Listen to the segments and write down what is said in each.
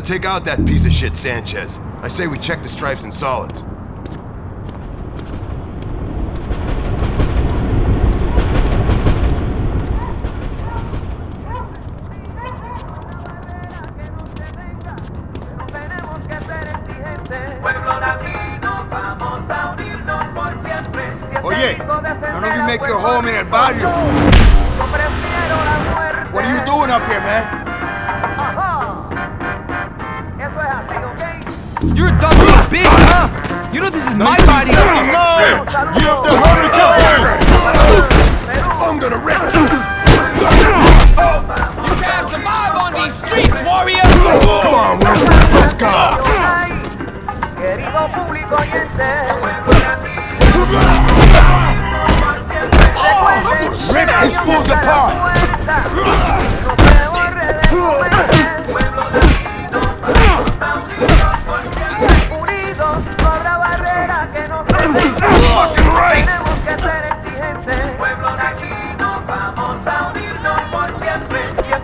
take out that piece of shit Sanchez. I say we check the stripes and solids. Oye, none of you make your home in El Barrio. What are you doing up here, man? You're a dumb little bitch, huh? You know this is my body. You have the hurricane! I'm gonna wreck you! Oh, you can't survive on these streets, warrior! Come on, Rick, let's go!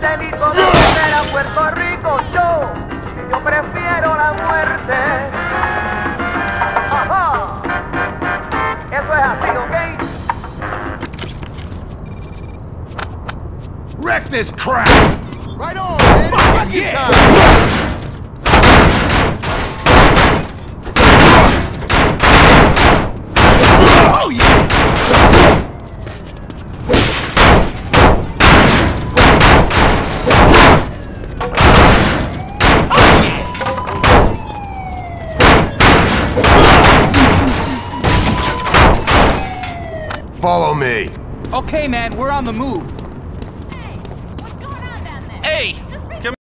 Siempre. Y delito de defender a Puerto Rico, yo, yo prefiero la muerte. Ajá. Eso es así, ¿ok? Wreck this crap! Right on, man. Fucking Yeah. time! Follow me. Okay, man, we're on the move. Hey, what's going on down there? Hey,